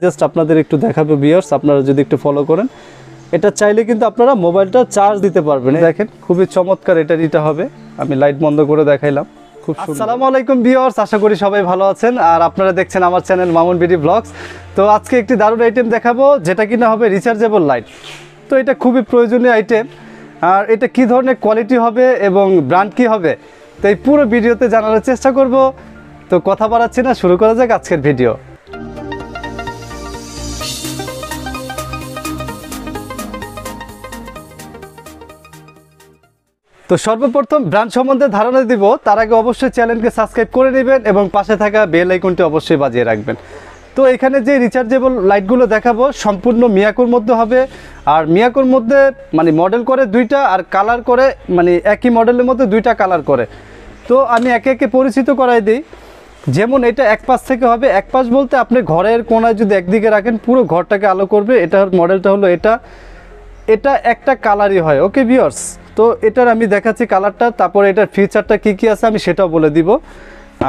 Just আপনাদের একটু দেখাবে বিয়ার্স আপনারা যদি একটু ফলো করেন। এটা চাইলে কিন্তু আপনারা মোবাইলটা চার্জ দিতে পারবেন। দেখেন, খুবই চমৎকার এটা এটা হবে। আমি লাইট বন্ধ করে দেখাইলাম। খুব আসসালামু আলাইকুম ভিউয়ার্স আশা করি সবাই ভালো আছেন। আর আপনারা দেখছেন আমার চ্যানেল মামুন বিডি ব্লগস তো আজকে একটি দারুণ আইটেম দেখাবো, যেটা কিনা হবে রিচার্জেবল লাইট তো এটা খুবই প্রয়োজনীয় আইটেম আর এটা কি ধরনের কোয়ালিটি হবে এবং ব্র্যান্ড কি হবে? তো এই পুরো ভিডিওতে জানার চেষ্টা করব। তো কথা বাড়াচ্ছি না, শুরু করা যাক আজকের ভিডিও তো সর্বপ্রথম ব্র্যান্ড সম্বন্ধে ধারণা দিব, তার আগে অবশ্যই চ্যানেলকে সাবস্ক্রাইব করে নেবেন এবং পাশে থাকা বেল আইকনটি অবশ্যই বাজিয়ে রাখবেন। তো এখানে যে রিচার্জেবল লাইটগুলো দেখাবো, সম্পূর্ণ মিয়াকুর মধ্যে হবে। আর মিয়াকুর মধ্যে মানে মডেল করে দুইটা, আর কালার করে মানে একই মডেলের মধ্যে দুইটা কালার করে। তো আমি একে একে পরিচিত করাই দিই। যেমন এটা এক পাশ থেকে হবে। এক পাশ বলতে আপনি ঘরের কোনায় যদি একদিকে রাখেন, পুরো ঘরটাকে আলো করবে। এটার মডেলটা হলো এটা। এটা একটা কালারই হয়। ওকে ভিউয়ার্স তো এটার আমি দেখাচ্ছি কালারটা, তারপরে এটার ফিচারটা কী কী আছে আমি সেটাও বলে দিব।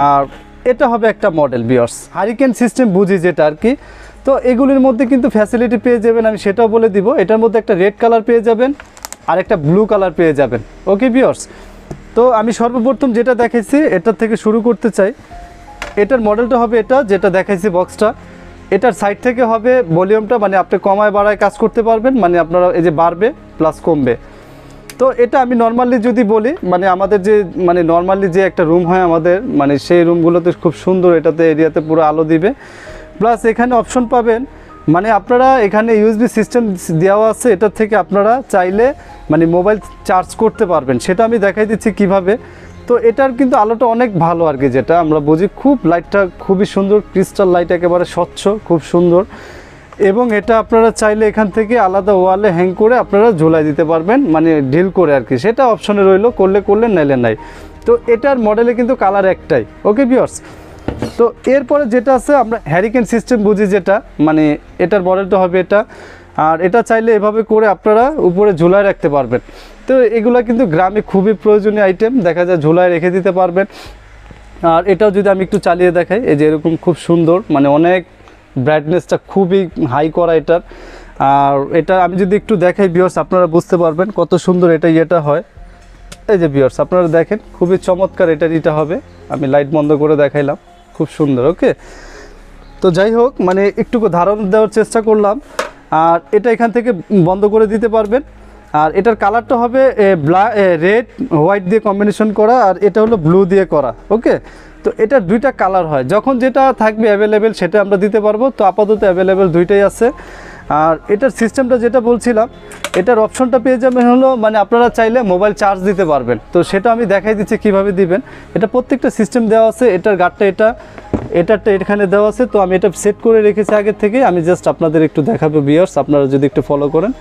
আর এটা হবে একটা মডেল ভিউয়ার্স হারিকেন সিস্টেম বুঝি যেটা আর কি। তো এগুলির মধ্যে কিন্তু ফ্যাসিলিটি পেয়ে যাবেন, আমি সেটাও বলে দিব। এটার মধ্যে একটা রেড কালার পেয়ে যাবেন, আর একটা ব্লু কালার পেয়ে যাবেন। ওকে ভিউয়ার্স তো আমি সর্বপ্রথম যেটা দেখেছি এটার থেকে শুরু করতে চাই। এটার মডেলটা হবে এটা, যেটা দেখাইছি বক্সটা এটার সাইড থেকে হবে ভলিউমটা মানে আপনি কমায় বাড়ায় কাজ করতে পারবেন মানে আপনারা এই যে বাড়বে প্লাস কমবে। তো এটা আমি নর্মালি যদি বলি মানে আমাদের যে মানে নর্মালি যে একটা রুম হয় আমাদের মানে সেই রুমগুলোতে খুব সুন্দর এটাতে এরিয়াতে পুরো আলো দিবে। প্লাস এখানে অপশন পাবেন মানে আপনারা এখানে ইউএসবি সিস্টেম দেওয়া আছে, এটার থেকে আপনারা চাইলে মানে মোবাইল চার্জ করতে পারবেন। সেটা আমি দেখাই দিচ্ছি কীভাবে। তো এটার কিন্তু আলোটা অনেক ভালো আর কি, যেটা আমরা বুঝি খুব লাইটটা খুবই সুন্দর ক্রিস্টাল লাইট একেবারে স্বচ্ছ, খুব সুন্দর। এবং এটা আপনারা চাইলে এখান থেকে আলাদা ওয়ালে হ্যাং করে আপনারা ঝুলাই দিতে পারবেন মানে ডিল করে আর কি। সেটা অপশনে রইল, করলে করলে নাইলে নাই। তো এটার মডেলে কিন্তু কালার একটাই ওকে ভিউয়ার্স তো এরপরে যেটা আছে, আমরা হ্যারিকেন সিস্টেম বুঝি যেটা মানে এটার মডেলটা হবে এটা। আর এটা চাইলে এভাবে করে আপনারা উপরে ঝুলায় রাখতে পারবেন। তো এগুলো কিন্তু গ্রামে খুবই প্রয়োজনীয় আইটেম দেখা যায় ঝুলায় রেখে দিতে পারবেন। আর এটাও যদি আমি একটু চালিয়ে দেখাই, এই যে এরকম খুব সুন্দর মানে অনেক ব্রাইটনেসটা খুবই হাই করা এটার। আর এটা আমি যদি একটু দেখাই বিয়ার্স আপনারা বুঝতে পারবেন কত সুন্দর এটা ইয়েটা হয়। এই যে বিয়ার্স আপনারা দেখেন, খুবই চমৎকার এটার ইটা হবে। আমি লাইট বন্ধ করে দেখাইলাম, খুব সুন্দর ওকে তো যাই হোক মানে একটু ধারণা দেওয়ার চেষ্টা করলাম। আর এটা এখান থেকে বন্ধ করে দিতে পারবেন। আর এটার কালারটা হবে ব্ল্যাক রেড, হোয়াইট দিয়ে কম্বিনেশন করা আর এটা হলো ব্লু দিয়ে করা, ওকে? তো এটার দুইটা কালার হয়। যখন যেটা থাকবে অ্যাভেলেবেল সেটা আমরা দিতে পারব। তো আপাতত অ্যাভেলেবেল দুইটাই আছে। আর এটার সিস্টেমটা যেটা বলছিলাম, এটার অপশনটা পেয়ে যাবেন হলো মানে আপনারা চাইলে মোবাইল চার্জ দিতে পারবেন। তো সেটা আমি দেখাই দিচ্ছি কীভাবে দিবেন। এটা প্রত্যেকটা সিস্টেম দেওয়া আছে। এটার গার্ডটা এটা। এটারটা এখানে দেওয়া আছে, তো আমি এটা সেট করে রেখেছি আগের থেকে। আমি জাস্ট আপনাদের একটু দেখাবো বিয়ার্স আপনারা যদি একটু ফলো করেন।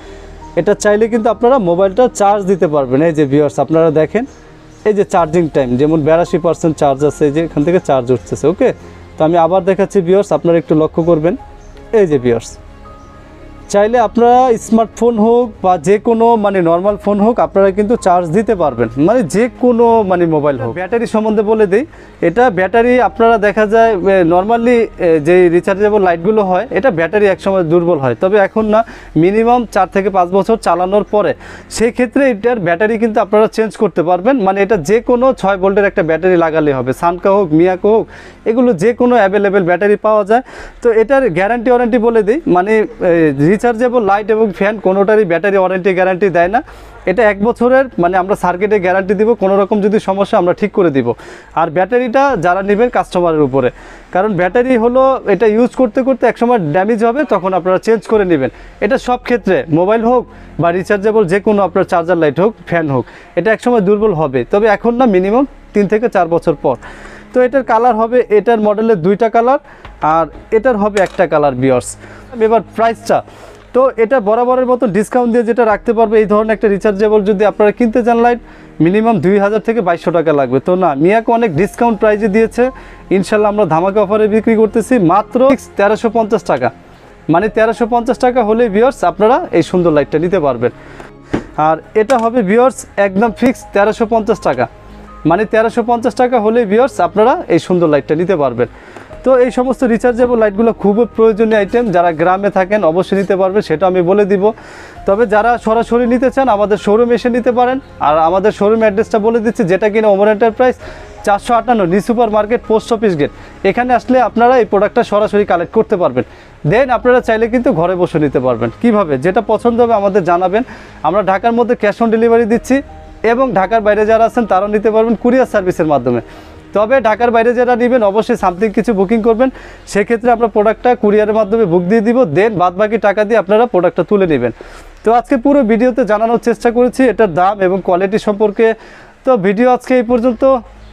এটা চাইলে কিন্তু আপনারা মোবাইলটা চার্জ দিতে পারবেন। এই যে ভিউয়ার্স আপনারা দেখেন, এই যে চার্জিং টাইম যেমন বিরাশি পার্সেন্ট চার্জ আছে, এই যে এখান থেকে চার্জ উঠতেছে ওকে তো আমি আবার দেখাচ্ছি ভিউয়ার্স আপনারা একটু লক্ষ্য করবেন। এই যে ভিউয়ার্স চাইলে আপনারা স্মার্টফোন হোক বা যে কোনো মানে নর্মাল ফোন হোক আপনারা কিন্তু চার্জ দিতে পারবেন। মানে যে কোনো মানে মোবাইল হোক। ব্যাটারি সম্বন্ধে বলে দিই। এটা ব্যাটারি আপনারা দেখা যায় নর্মালি যে রিচার্জেবল লাইটগুলো হয় এটা ব্যাটারি একসময় দুর্বল হয়। তবে এখন না মিনিমাম চার থেকে পাঁচ বছর চালানোর পরে সেই ক্ষেত্রে এটার ব্যাটারি কিন্তু আপনারা চেঞ্জ করতে পারবেন। মানে এটা যে কোনো ছয় ভোল্টের একটা ব্যাটারি লাগালে হবে। সানকা হোক মিয়াকো হোক এগুলো যে কোনো অ্যাভেলেবেল ব্যাটারি পাওয়া যায়। তো এটার গ্যারান্টি ওয়ারেন্টি বলে দিই। মানে রিচার্জেবল লাইট এবং ফ্যান কোনোটারই ব্যাটারি ওয়ারেন্টি গ্যারান্টি দেয় না। এটা এক বছরের মানে আমরা সার্কিটে গ্যারান্টি দিব, কোনো রকম যদি সমস্যা আমরা ঠিক করে দিব। আর ব্যাটারিটা যারা নেবেন কাস্টমারের উপরে। কারণ ব্যাটারি হলো, এটা ইউজ করতে করতে একসময় ড্যামেজ হবে, তখন আপনারা চেঞ্জ করে নেবেন। এটা সব ক্ষেত্রে মোবাইল হোক বা রিচার্জেবল যে কোনো আপনার চার্জার লাইট হোক ফ্যান হোক, এটা একসময় দুর্বল হবে। তবে এখন না মিনিমাম তিন থেকে চার বছর পর। তো এটার কালার হবে, এটার মডেলের দুইটা কালার আর এটার হবে একটা কালার বিয়ার্স। এবার প্রাইসটা তো এটা বরাবরের মতো ডিসকাউন্ট দিয়ে যেটা রাখতে পারবে, এই ধরনের একটা রিচার্জেবল যদি আপনারা কিনতে চান লাইট মিনিমাম দুই হাজার থেকে বাইশশো টাকা লাগবে। তো না, মিয়াকে অনেক ডিসকাউন্ট প্রাইজে দিয়েছে। ইনশাল্লাহ আমরা ধামাকা অফারে বিক্রি করতেছি মাত্র তেরোশো পঞ্চাশ টাকা। মানে তেরোশো পঞ্চাশ টাকা হলে ভিওর্স আপনারা এই সুন্দর লাইটটা নিতে পারবেন। আর এটা হবে বিয়ার্স একদম ফিক্স তেরোশো পঞ্চাশ টাকা। মানে তেরোশো পঞ্চাশ টাকা হলে ভিওর্স আপনারা এই সুন্দর লাইটটা নিতে পারবেন। তো এই সমস্ত রিচার্জেবল লাইটগুলো খুবই প্রয়োজনীয় আইটেম যারা গ্রামে থাকেন অবশ্যই নিতে পারবে সেটা আমি বলে দিব। তবে যারা সরাসরি নিতে চান, আমাদের শোরুম এসে নিতে পারেন। আর আমাদের শোরুম অ্যাড্রেসটা বলে দিচ্ছি, যেটা কিনা ওমর এন্টারপ্রাইজ চারশো আটান্ন নি super market post office gate এখানে আসলে আপনারা এই প্রোডাক্টটা সরাসরি কালেক্ট করতে পারবেন। দেন আপনারা চাইলে কিন্তু ঘরে বসে নিতে পারবেন। কীভাবে? যেটা পছন্দ হবে আমাদের জানাবেন। আমরা ঢাকার মধ্যে ক্যাশ অন ডেলিভারি দিচ্ছি। এবং ঢাকার বাইরে যারা আছেন তারাও নিতে পারবেন কুরিয়ার সার্ভিসের মাধ্যমে। তবে ঢাকার বাইরে যারা নেবেন, অবশ্যই সামথিং কিছু বুকিং করবেন। সেক্ষেত্রে আমরা প্রোডাক্টটা কুরিয়ারের মাধ্যমে বুক দিয়ে দিব, দেন বাদ বাকি টাকা দিয়ে আপনারা প্রোডাক্টটা তুলে নেবেন। তো আজকে পুরো ভিডিওতে জানানোর চেষ্টা করেছি, এটার দাম এবং কোয়ালিটি সম্পর্কে। তো ভিডিও আজকে এই পর্যন্ত।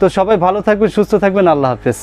তো সবাই ভালো থাকবেন, সুস্থ থাকবেন, আল্লাহ হাফেজ।